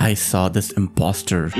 I saw this imposter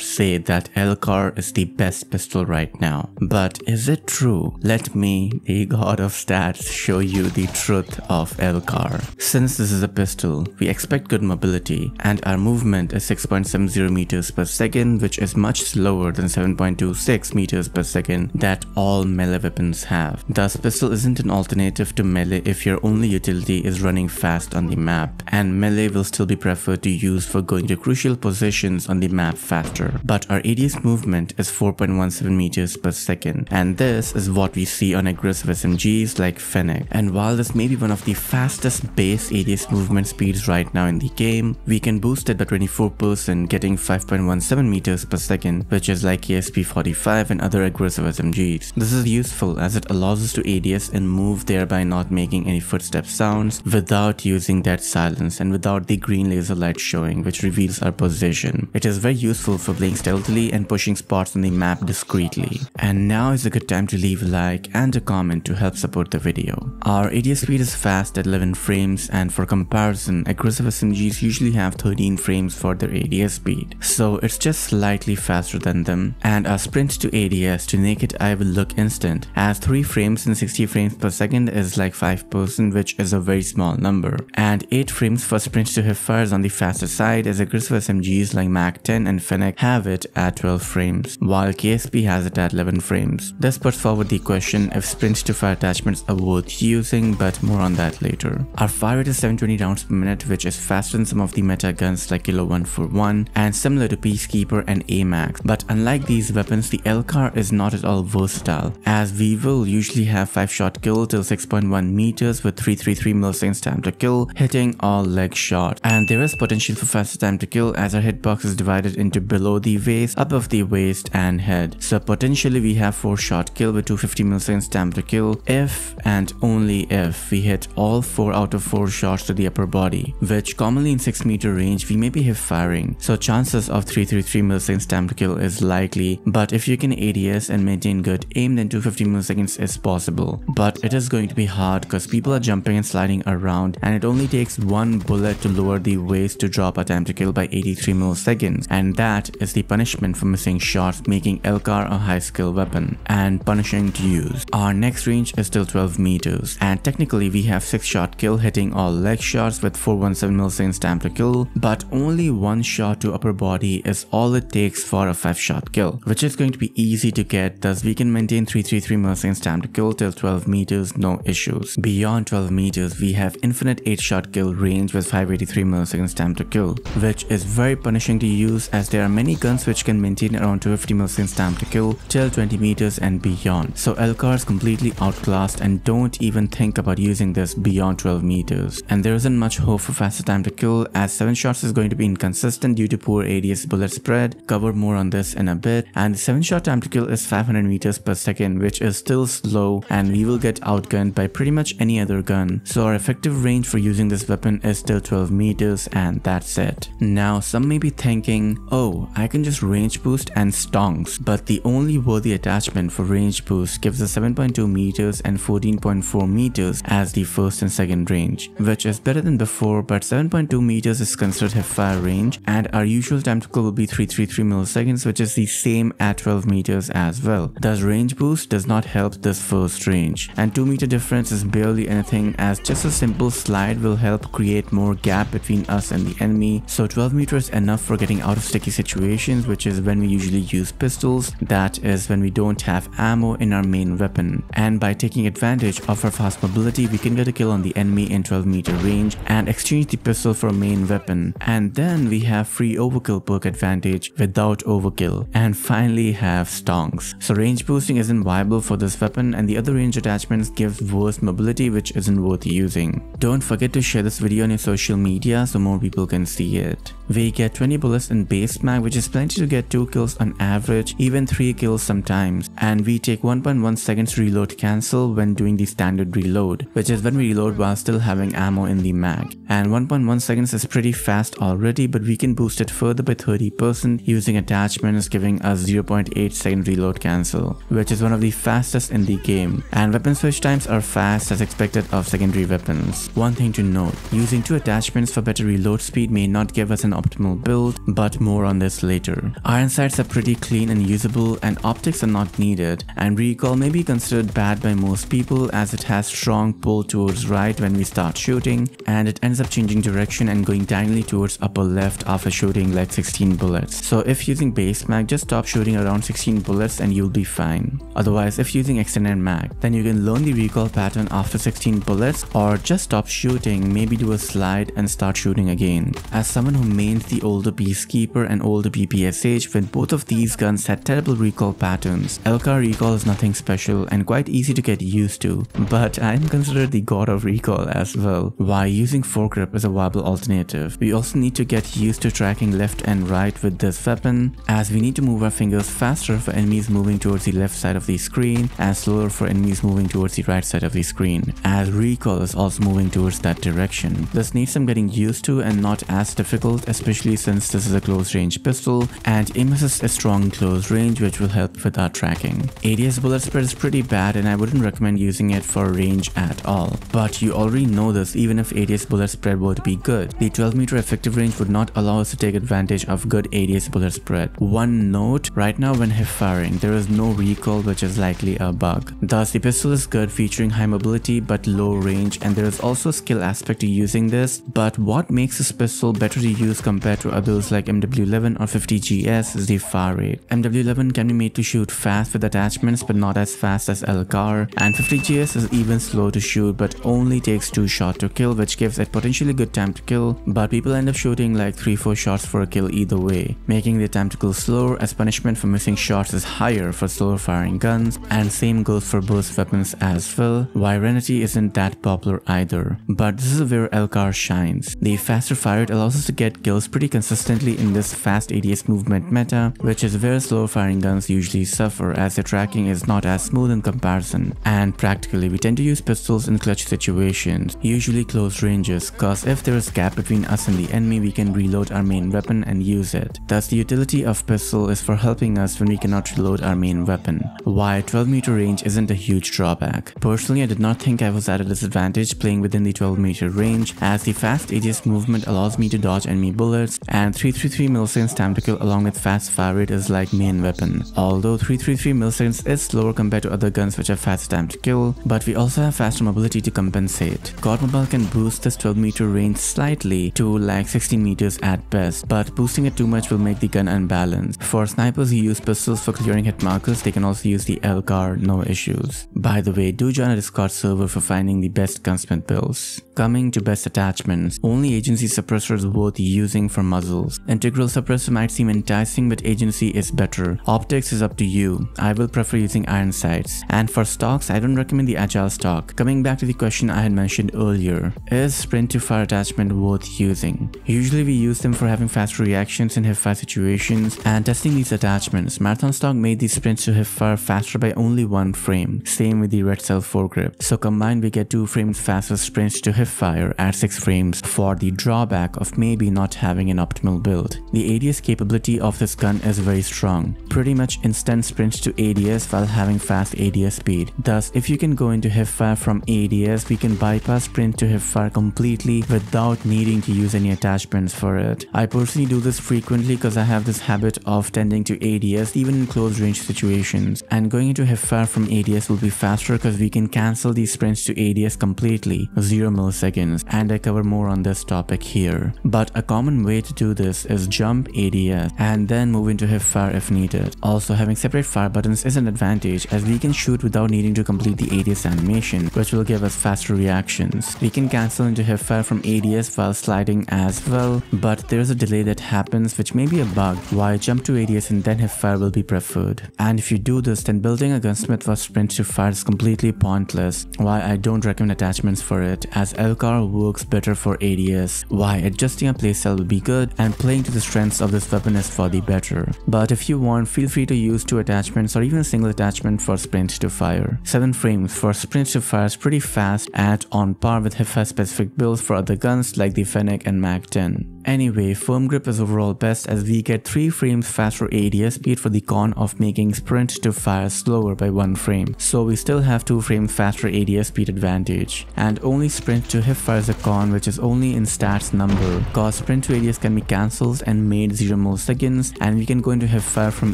say that LCAR is the best pistol right now. But is it true? Let me, the god of stats, show you the truth of LCAR. Since this is a pistol, we expect good mobility and our movement is 6.70 meters per second which is much slower than 7.26 meters per second that all melee weapons have. Thus pistol isn't an alternative to melee if your only utility is running fast on the map and melee will still be preferred to use for going to crucial positions on the map faster. But our ADS movement is 4.17 meters per second and this is what we see on aggressive SMGs like Fennec. And while this may be one of the fastest base ADS movement speeds right now in the game, we can boost it by 24% getting 5.17 meters per second which is like KSP45 and other aggressive SMGs. This is useful as it allows us to ADS and move thereby not making any footstep sounds without using that silence and without the green laser light showing which reveals our position. It is very useful for playing stealthily and pushing spots on the map discreetly. And now is a good time to leave a like and a comment to help support the video. Our ADS speed is fast at 11 frames and for comparison aggressive SMGs usually have 13 frames for their ADS speed. So it's just slightly faster than them and our sprint to ADS to naked eye will look instant as 3 frames in 60 frames per second is like 5% which is a very small number and 8 frames for sprint to hipfire is on the faster side as aggressive SMGs like MAC-10 and Fennec have it at 12 frames while KSP has it at 11 frames. This puts forward the question if sprint to fire attachments are worth using but more on that later. Our fire rate is 720 rounds per minute which is faster than some of the meta guns like Kilo 141 and similar to Peacekeeper and AMAX but unlike these weapons the LCAR is not at all versatile as we will usually have 5 shot kill till 6.1 meters with 333 milliseconds time to kill hitting all leg shot and there is potential for faster time to kill as our hitbox is divided into below the waist, above the waist and head. So potentially we have 4 shot kill with 250 milliseconds time to kill if and only if we hit all 4 out of 4 shots to the upper body which commonly in 6 meter range we may be hip firing. So chances of 333 milliseconds time to kill is likely but if you can ADS and maintain good aim then 250 milliseconds is possible. But it is going to be hard because people are jumping and sliding around and it only takes one bullet to lower the waist to drop a time to kill by 83 milliseconds and that is the punishment for missing shots making LCAR a high skill weapon and punishing to use. Our next range is still 12 meters and technically we have 6 shot kill hitting all leg shots with 417 milliseconds time to kill but only one shot to upper body is all it takes for a 5 shot kill which is going to be easy to get thus we can maintain 333 milliseconds time to kill till 12 meters no issues. Beyond 12 meters we have infinite 8 shot kill range with 583 milliseconds time to kill which is very punishing to use as there are many guns which can maintain around 250 milliseconds time to kill till 20 meters and beyond. So LCAR is completely outclassed and don't even think about using this beyond 12 meters. And there isn't much hope for faster time to kill as 7 shots is going to be inconsistent due to poor ADS bullet spread. Cover more on this in a bit and the 7 shot time to kill is 500 meters per second which is still slow and we will get outgunned by pretty much any other gun. So our effective range for using this weapon is still 12 meters and that's it. Now some may be thinking, oh I can just range boost and stonks but the only worthy attachment for range boost gives us 7.2 meters and 14.4 meters as the first and second range which is better than before but 7.2 meters is considered hipfire range and our usual time to kill will be 333 milliseconds which is the same at 12 meters as well. Thus range boost does not help this first range and 2 meter difference is barely anything as just a simple slide will help create more gap between us and the enemy so 12 meters is enough for getting out of sticky situations which is when we usually use pistols that is when we don't have ammo in our main weapon and by taking advantage of our fast mobility we can get a kill on the enemy in 12 meter range and exchange the pistol for a main weapon and then we have free overkill perk advantage without overkill and finally have stonks. So range boosting isn't viable for this weapon and the other range attachments give worse mobility which isn't worth using. Don't forget to share this video on your social media so more people can see it. We get 20 bullets in base mag which is plenty to get 2 kills on average, even 3 kills sometimes. And we take 1.1 seconds reload cancel when doing the standard reload, which is when we reload while still having ammo in the mag. And 1.1 seconds is pretty fast already but we can boost it further by 30% using attachments giving us 0.8 second reload cancel, which is one of the fastest in the game. And weapon switch times are fast as expected of secondary weapons. One thing to note, using two attachments for better reload speed may not give give us an optimal build, but more on this later. Iron sights are pretty clean and usable and optics are not needed and recoil may be considered bad by most people as it has strong pull towards right when we start shooting and it ends up changing direction and going diagonally towards upper left after shooting like 16 bullets. So if using base mag just stop shooting around 16 bullets and you'll be fine. Otherwise if using extended mag then you can learn the recoil pattern after 16 bullets or just stop shooting maybe do a slide and start shooting again. As someone who mained the older Peacekeeper and older BPSH when both of these guns had terrible recoil patterns, LCAR recoil is nothing special and quite easy to get used to, but I am considered the god of recoil as well, why using foregrip is a viable alternative. We also need to get used to tracking left and right with this weapon, as we need to move our fingers faster for enemies moving towards the left side of the screen and slower for enemies moving towards the right side of the screen, as recoil is also moving towards that direction. This needs some getting used to and not as difficult, especially since this is a close range pistol and aim assist is strong close range which will help with our tracking. ADS bullet spread is pretty bad and I wouldn't recommend using it for range at all. But you already know this even if ADS bullet spread were to be good. The 12 meter effective range would not allow us to take advantage of good ADS bullet spread. One note, right now when hip firing, there is no recoil which is likely a bug. Thus the pistol is good featuring high mobility but low range and there is also a skill aspect to using this but what makes this pistol better to use compared to others like MW11 or 50GS is the fire rate. MW11 can be made to shoot fast with attachments but not as fast as LCAR and 50GS is even slow to shoot but only takes 2 shots to kill which gives it potentially good time to kill but people end up shooting like 3-4 shots for a kill either way making the time to kill slower as punishment for missing shots is higher for slower firing guns and same goes for burst weapons as well. why Renetti isn't that popular either but this is where LCAR shines. The faster fire rate allows us to get kills pretty consistently in this fast ADS movement meta which is where slow firing guns usually suffer as their tracking is not as smooth in comparison and practically we tend to use pistols in clutch situations, usually close ranges cause if there is a gap between us and the enemy we can reload our main weapon and use it. Thus the utility of pistol is for helping us when we cannot reload our main weapon. Why 12 meter range isn't a huge drawback. Personally I did not think I was at a disadvantage playing within the 12 meter range as the fast ADS movement allows me to dodge enemy bullets and 333 milliseconds time to kill along with fast fire rate is like main weapon. Although 333 milliseconds is slower compared to other guns which have fast time to kill, but we also have faster mobility to compensate. COD Mobile can boost this 12 meter range slightly to like 16 meters at best, but boosting it too much will make the gun unbalanced. For snipers who use pistols for clearing hit markers, they can also use the LCAR, no issues. By the way, do join a Discord server for finding the best gunsmith builds. Coming to best attachments, only agency suppressor is worth using for muzzles. Integral suppressor might seem enticing but agency is better. Optics is up to you. I will prefer using iron sights. And for stocks, I don't recommend the agile stock. Coming back to the question I had mentioned earlier, is sprint to fire attachment worth using? Usually we use them for having fast reactions in hip fire situations and testing these attachments. Marathon stock made the sprints to hip fire faster by only one frame. Same with the red cell foregrip. So combined we get 2 frames faster sprints to hip fire at 6 frames for the drawback of maybe not having an optimal build. The ADS capability of this gun is very strong. Pretty much instant sprints to ADS while having fast ADS speed. Thus, if you can go into hipfire from ADS, we can bypass sprint to hipfire completely without needing to use any attachments for it. I personally do this frequently because I have this habit of tending to ADS even in close range situations. And going into hipfire from ADS will be faster because we can cancel these sprints to ADS completely, 0 milliseconds, and I cover more on this topic here. But a common way to do this is jump ADS and then move into hipfire if needed. Also having separate fire buttons is an advantage as we can shoot without needing to complete the ADS animation which will give us faster reactions. We can cancel into hipfire from ADS while sliding as well but there's a delay that happens which may be a bug why jump to ADS and then hipfire will be preferred. And if you do this then building a gunsmith for sprint to fire is completely pointless why I don't recommend attachments for it as LCAR works better for ADS why adjusting a playstyle will be good and playing to the strengths of this weapon is for the better. But if you want feel free to use two attachments or even a single attachment for sprint to fire. 7 frames for sprint to fire is pretty fast at on par with hipfire specific builds for other guns like the Fennec and MAC 10. Anyway, firm grip is overall best as we get 3 frames faster ADS speed for the con of making sprint to fire slower by 1 frame. So we still have 2 frames faster ADS speed advantage. And only sprint to hip fire is a con which is only in stats number cause sprint to ADS can be cancelled and made 0 milliseconds and we can go into hip fire from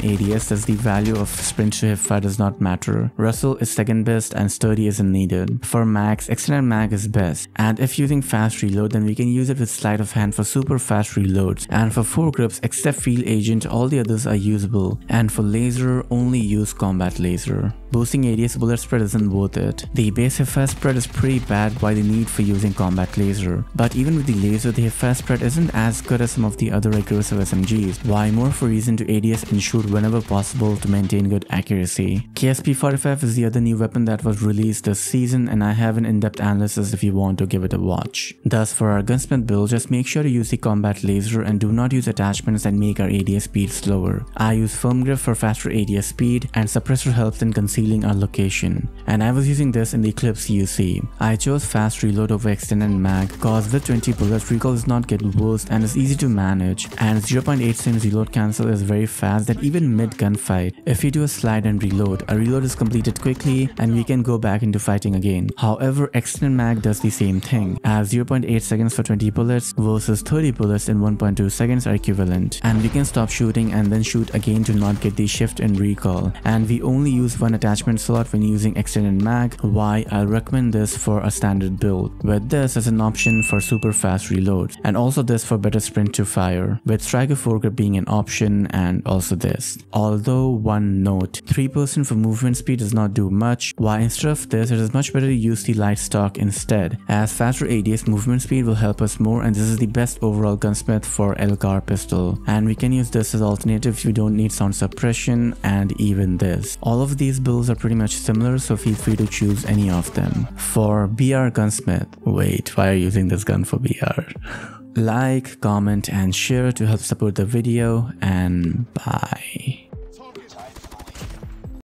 ADS as the value of sprint to hip fire does not matter. Russell is second best and sturdy isn't needed. For max, extended mag is best and if using fast reload then we can use it with sleight of hand for super fast reloads and for foregrips except field agent all the others are usable and for laser only use combat laser. Boosting ADS bullet spread isn't worth it. The base hipfire spread is pretty bad by the need for using combat laser, but even with the laser the hipfire spread isn't as good as some of the other aggressive SMGs, why more for reason to ADS and shoot whenever possible to maintain good accuracy. KSP-45 is the other new weapon that was released this season and I have an in-depth analysis if you want to give it a watch. Thus for our gunsmith build just make sure to use the combat laser and do not use attachments that make our ADS speed slower. I use firm grip for faster ADS speed and suppressor helps in concealing our location. And I was using this in the clips you see. I chose fast reload over extended mag cause with 20 bullets recoil does not get worse and is easy to manage and 0.8 seconds reload cancel is very fast that even mid gunfight if you do a slide and reload a reload is completed quickly and we can go back into fighting again. However extended mag does the same thing as 0.8 seconds for 20 bullets versus 30 bullets in 1.2 seconds are equivalent and we can stop shooting and then shoot again to not get the shift in recoil and we only use one attack attachment slot when using extended mag, why I recommend this for a standard build, with this as an option for super fast reload, and also this for better sprint to fire, with striker foregrip being an option and also this. Although one note, 3% for movement speed does not do much, why instead of this it is much better to use the light stock instead, as faster ADS movement speed will help us more and this is the best overall gunsmith for LCAR pistol, and we can use this as alternative if you don't need sound suppression and even this. All of these builds are pretty much similar so feel free to choose any of them. For BR Gunsmith, wait, why are you using this gun for BR? like, comment and share to help support the video and bye.